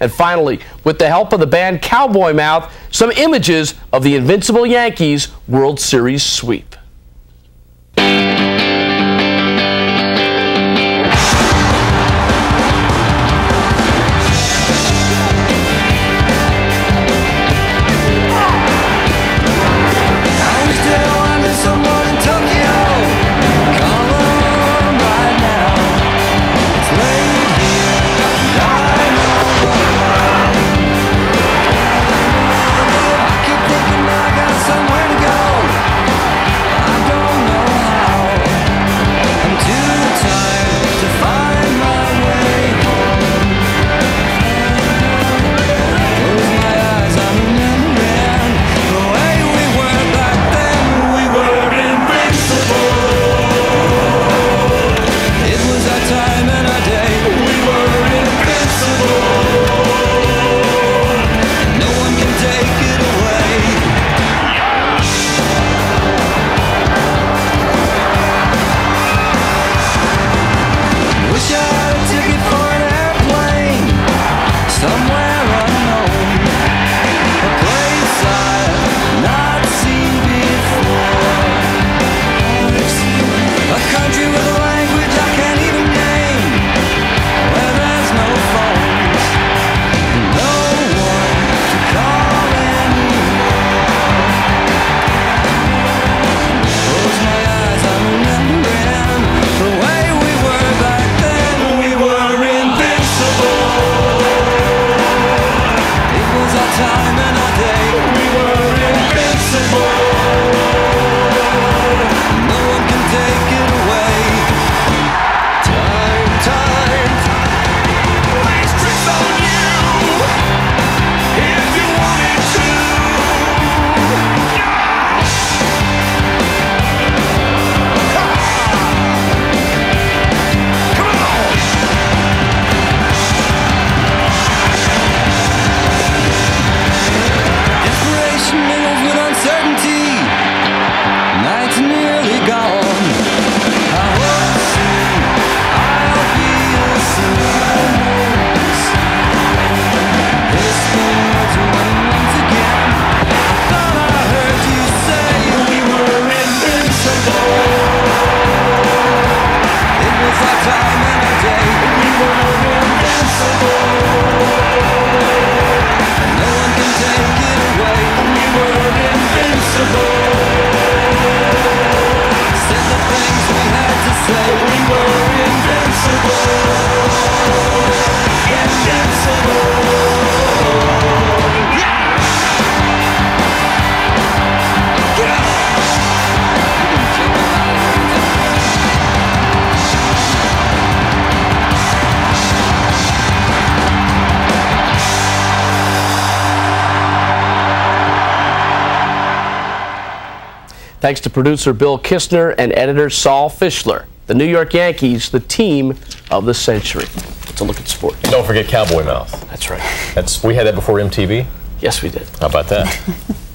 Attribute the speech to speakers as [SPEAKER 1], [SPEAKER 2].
[SPEAKER 1] And finally, with the help of the band Cowboy Mouth, some images of the Invincible Yankees World Series sweep. another day Thanks to producer Bill Kistner and editor Saul Fischler. The New York Yankees, the team of the century. Let's look at sports.
[SPEAKER 2] And don't forget Cowboy Mouth.
[SPEAKER 1] That's right.
[SPEAKER 2] That's we had that before MTV.
[SPEAKER 1] Yes, we did.
[SPEAKER 2] How about that?